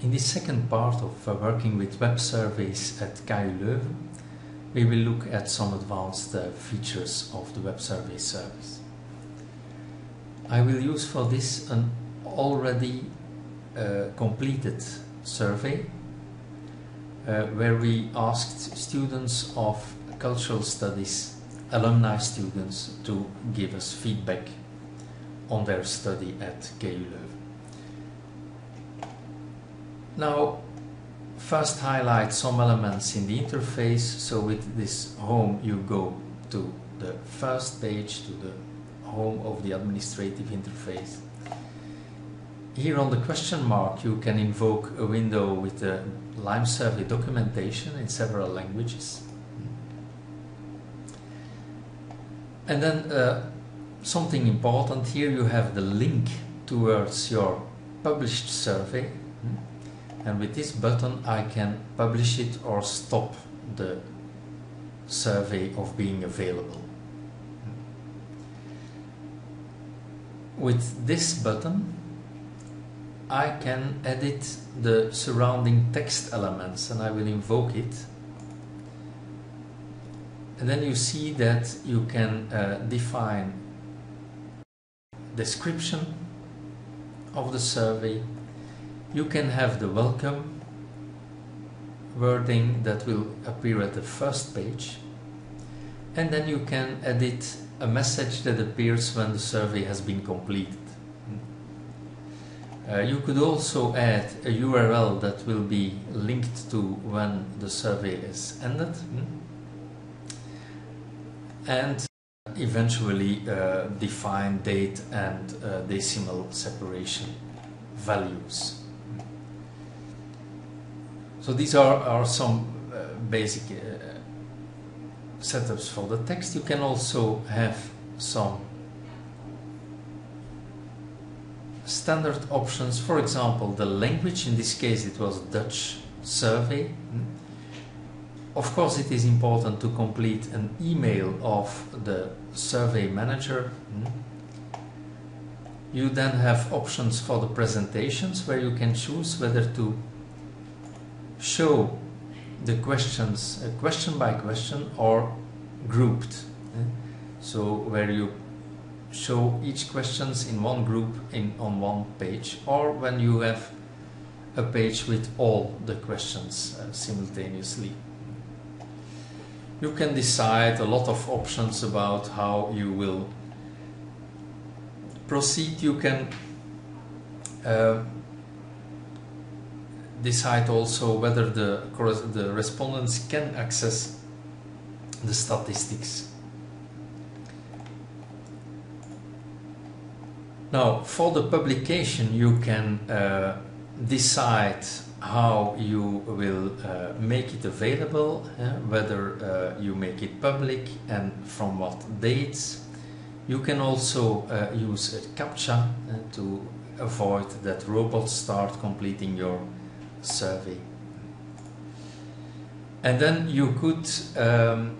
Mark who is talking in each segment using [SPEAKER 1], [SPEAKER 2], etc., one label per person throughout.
[SPEAKER 1] In the second part of uh, working with web surveys at KU Leuven, we will look at some advanced uh, features of the web survey service. I will use for this an already uh, completed survey uh, where we asked students of cultural studies, alumni students, to give us feedback on their study at KU Leuven. Now, first highlight some elements in the interface. So with this home, you go to the first page, to the home of the administrative interface. Here on the question mark, you can invoke a window with the LimeSurvey documentation in several languages. And then uh, something important here, you have the link towards your published survey and with this button I can publish it or stop the survey of being available. With this button I can edit the surrounding text elements and I will invoke it and then you see that you can uh, define description of the survey you can have the welcome wording that will appear at the first page and then you can edit a message that appears when the survey has been completed. Uh, you could also add a URL that will be linked to when the survey is ended and eventually uh, define date and uh, decimal separation values. So these are, are some uh, basic uh, setups for the text. You can also have some standard options. For example, the language, in this case it was Dutch survey. Of course, it is important to complete an email of the survey manager. You then have options for the presentations where you can choose whether to show the questions uh, question by question or grouped eh? so where you show each questions in one group in on one page or when you have a page with all the questions uh, simultaneously you can decide a lot of options about how you will proceed you can uh, decide also whether the, the respondents can access the statistics. Now, for the publication, you can uh, decide how you will uh, make it available, uh, whether you make it public and from what dates. You can also uh, use a CAPTCHA uh, to avoid that robots start completing your survey. And then you could um,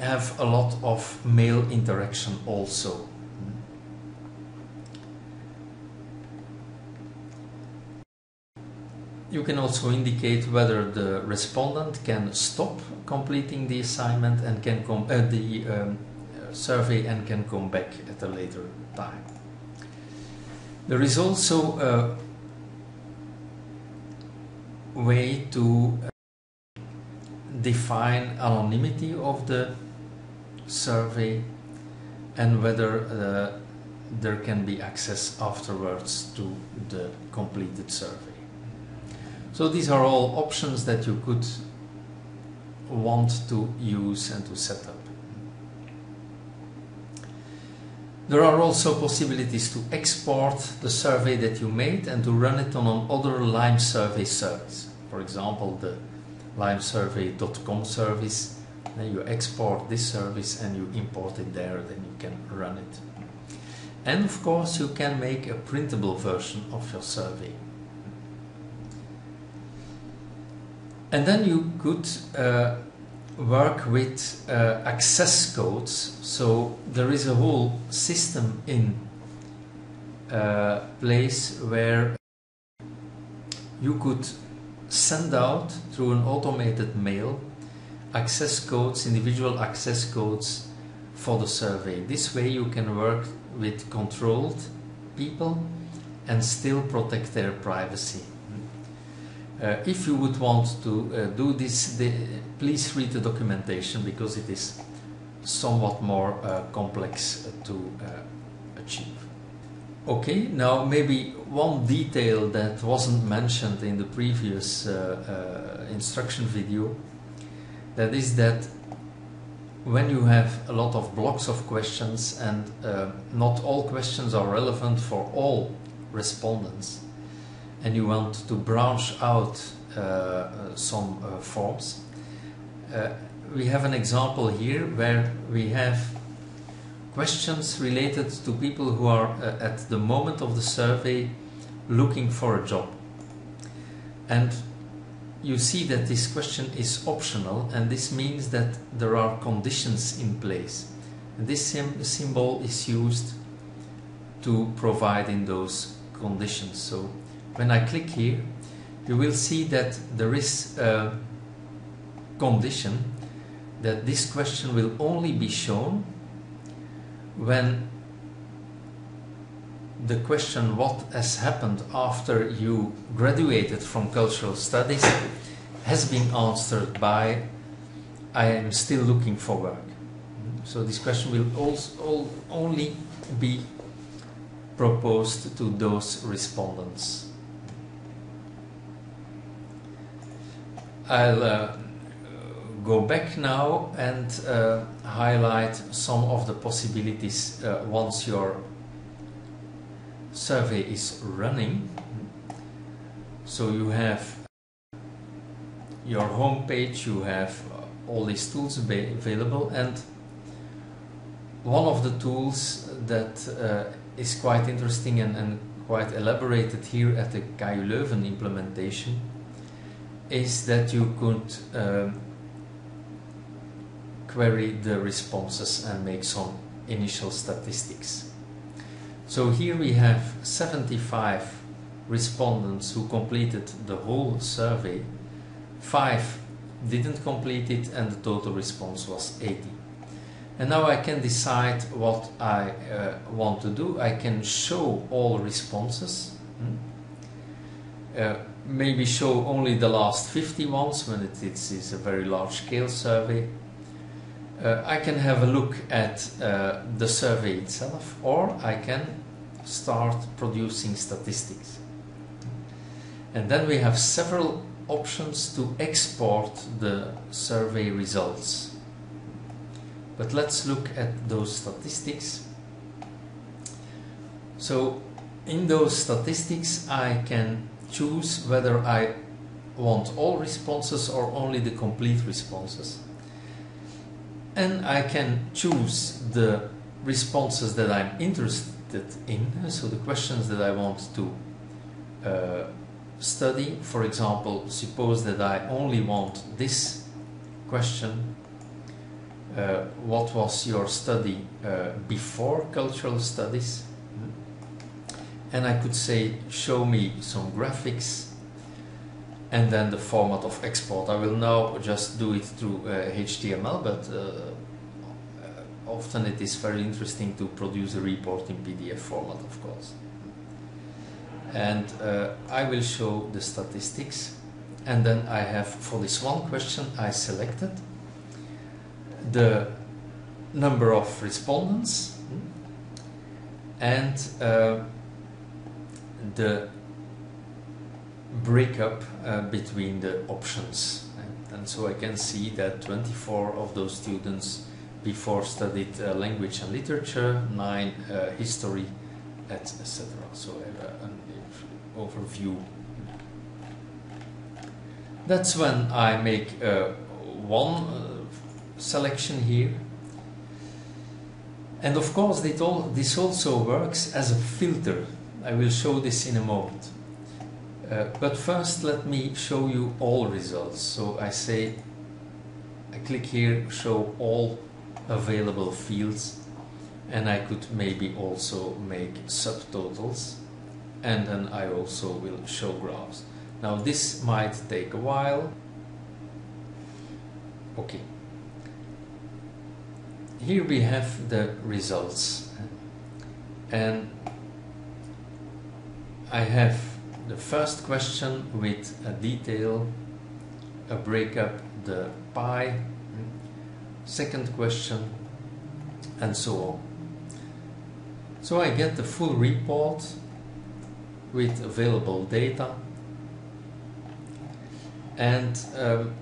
[SPEAKER 1] have a lot of mail interaction also. You can also indicate whether the respondent can stop completing the assignment and can come uh, the um, survey and can come back at a later time. There is also uh, way to uh, define anonymity of the survey and whether uh, there can be access afterwards to the completed survey. So these are all options that you could want to use and to set up. There are also possibilities to export the survey that you made and to run it on another LimeSurvey service. For example, the limesurvey.com service. Then you export this service and you import it there, then you can run it. And of course, you can make a printable version of your survey. And then you could uh, work with uh, access codes. So there is a whole system in uh, place where you could send out through an automated mail access codes, individual access codes for the survey. This way you can work with controlled people and still protect their privacy. Uh, if you would want to uh, do this, the, please read the documentation because it is somewhat more uh, complex to uh, achieve. Okay, now maybe one detail that wasn't mentioned in the previous uh, uh, instruction video, that is that when you have a lot of blocks of questions and not all questions are relevant for all respondents, and you want to branch out uh, some uh, forms. Uh, we have an example here where we have questions related to people who are uh, at the moment of the survey looking for a job. And you see that this question is optional and this means that there are conditions in place. This symbol is used to provide in those conditions. So when I click here, you will see that there is a condition that this question will only be shown when the question what has happened after you graduated from cultural studies has been answered by I am still looking for work. So this question will also only be proposed to those respondents. I'll uh, go back now and uh, highlight some of the possibilities uh, once your survey is running. So you have your home page, you have all these tools available and one of the tools that uh, is quite interesting and, and, quite elaborated here at the KU Leuven implementation is that you could uh, query the responses and make some initial statistics. So here we have 75 respondents who completed the whole survey, 5 didn't complete it and the total response was 80. And now I can decide what I uh, want to do. I can show all responses. Hmm? Uh, maybe show only the last 50 ones when it is a very large scale survey. Uh, I can have a look at uh, the survey itself or I can start producing statistics. And then we have several options to export the survey results. But let's look at those statistics. So in those statistics I can choose whether I want all responses or only the complete responses. And I can choose the responses that I'm interested in, so the questions that I want to uh, study. For example, suppose that I only want this question. Uh, what was your study uh, before cultural studies? and I could say show me some graphics and then the format of export. I will now just do it through uh, HTML but uh, uh, often it is very interesting to produce a report in PDF format of course. And uh, I will show the statistics and then I have for this one question I selected the number of respondents and uh, the breakup uh, between the options. And so I can see that 24 of those students before studied uh, language and literature, 9 uh, history, etc. So uh, an overview. That's when I make uh, one uh, selection here. And of course, all, this also works as a filter I will show this in a moment. Uh, but first let me show you all results. So I say, I click here, show all available fields and I could maybe also make subtotals and then I also will show graphs. Now this might take a while. Okay. Here we have the results. And I have the first question with a detail, a breakup, the pie, second question, and so on. So I get the full report with available data. And um,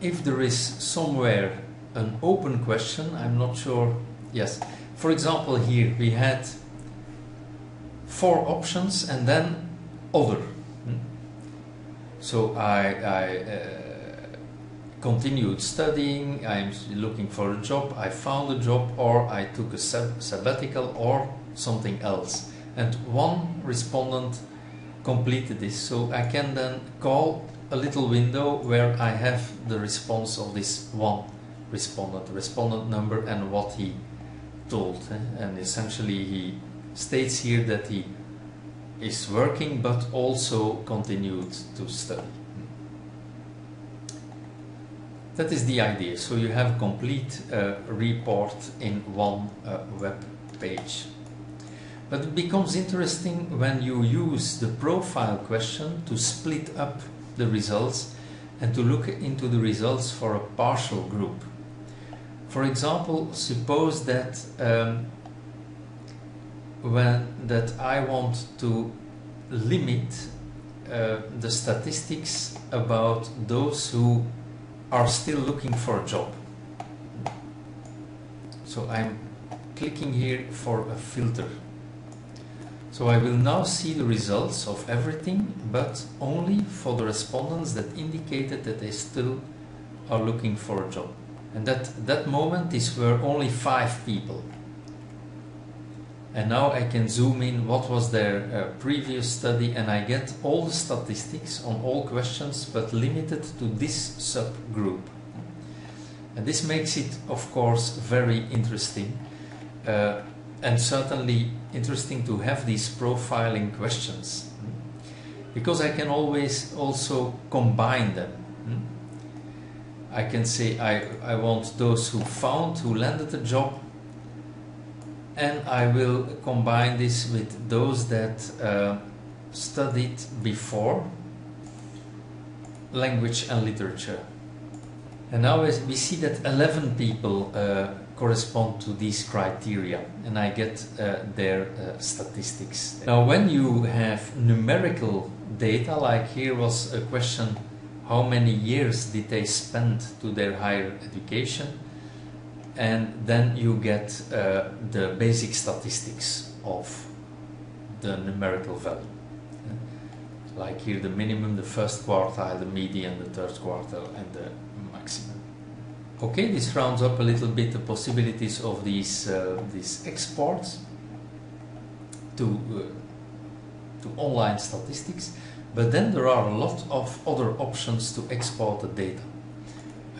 [SPEAKER 1] if there is somewhere an open question, I'm not sure, yes, for example here we had four options and then other. So I, I uh, continued studying, I'm looking for a job, I found a job, or I took a sab sabbatical, or something else. And one respondent completed this, so I can then call a little window where I have the response of this one respondent, respondent number, and what he told. And essentially, he states here that he is working but also continued to study. That is the idea. So you have a complete uh, report in one uh, web page. But it becomes interesting when you use the profile question to split up the results and to look into the results for a partial group. For example, suppose that um, when that I want to limit uh, the statistics about those who are still looking for a job. So I'm clicking here for a filter. So I will now see the results of everything, but only for the respondents that indicated that they still are looking for a job. And that, that moment is where only five people. And now I can zoom in what was their uh, previous study and I get all the statistics on all questions but limited to this subgroup. And this makes it, of course, very interesting. Uh, and certainly interesting to have these profiling questions because I can always also combine them. I can say I, I want those who found, who landed a job, and I will combine this with those that uh, studied before language and literature. And now we see that 11 people uh, correspond to these criteria and I get uh, their uh, statistics. Now when you have numerical data, like here was a question, how many years did they spend to their higher education? And then you get uh, the basic statistics of the numerical value. Like here the minimum, the first quartile, the median, the third quartile and the maximum. Okay, this rounds up a little bit the possibilities of these uh, these exports to uh, to online statistics, but then there are a lot of other options to export the data.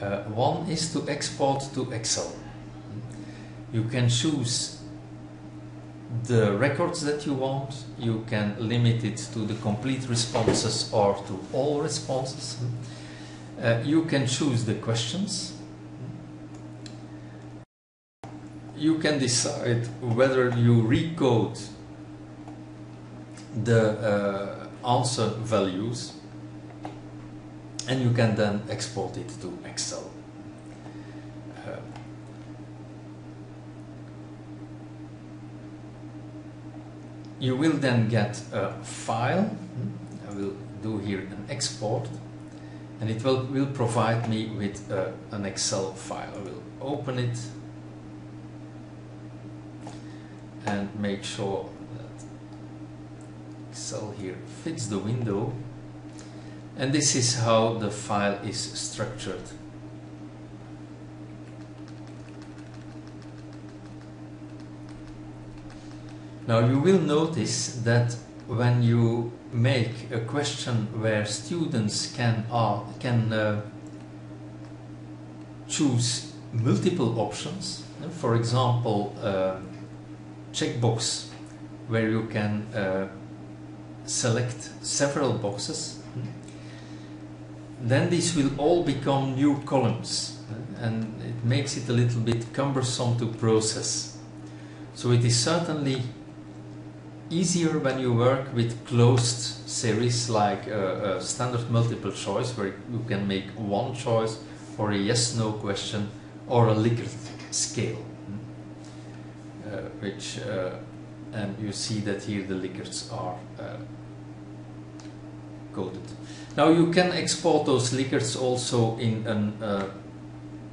[SPEAKER 1] Uh, one is to export to Excel. You can choose the records that you want. You can limit it to the complete responses or to all responses. Uh, you can choose the questions you can decide whether you recode the uh, answer values and you can then export it to Excel. You will then get a file, I will do here an export and it will, will provide me with uh, an Excel file. I will open it and make sure that Excel here fits the window and this is how the file is structured. Now you will notice that when you make a question where students can, uh, can uh, choose multiple options, for example uh, checkbox where you can uh, select several boxes, then these will all become new columns and it makes it a little bit cumbersome to process. So it is certainly easier when you work with closed series like a, a standard multiple choice where you can make one choice or a yes-no question or a Likert scale uh, which uh, and you see that here the Likerts are uh, coded. Now you can export those Likerts also in an uh,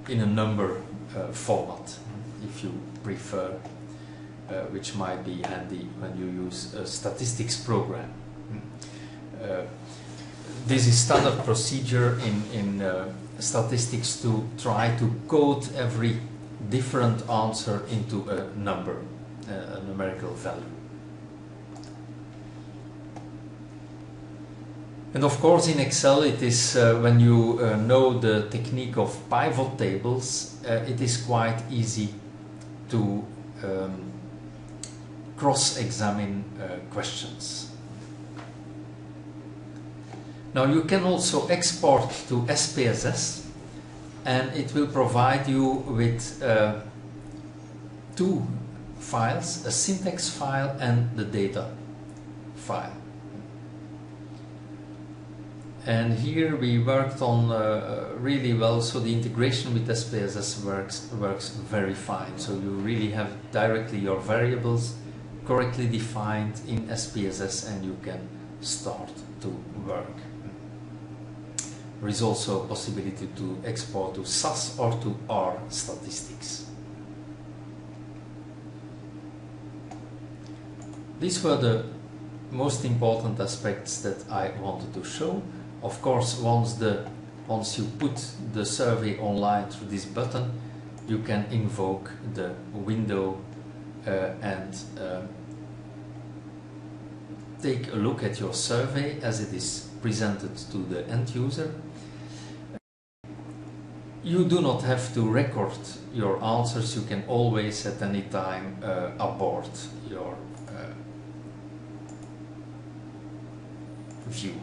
[SPEAKER 1] in a number uh, format if you prefer uh, which might be handy when you use a statistics program. Uh, this is standard procedure in, in uh, statistics to try to code every different answer into a number, uh, a numerical value. And of course in Excel it is, uh, when you uh, know the technique of pivot tables, uh, it is quite easy to um, cross-examine uh, questions. Now you can also export to SPSS and it will provide you with uh, two files, a syntax file and the data file. And here we worked on uh, really well, so the integration with SPSS works, works very fine. So you really have directly your variables correctly defined in SPSS and you can start to work. There is also a possibility to export to SAS or to R statistics. These were the most important aspects that I wanted to show. Of course, once the once you put the survey online through this button, you can invoke the window uh, and uh, take a look at your survey as it is presented to the end user. You do not have to record your answers, you can always at any time uh, abort your uh, view.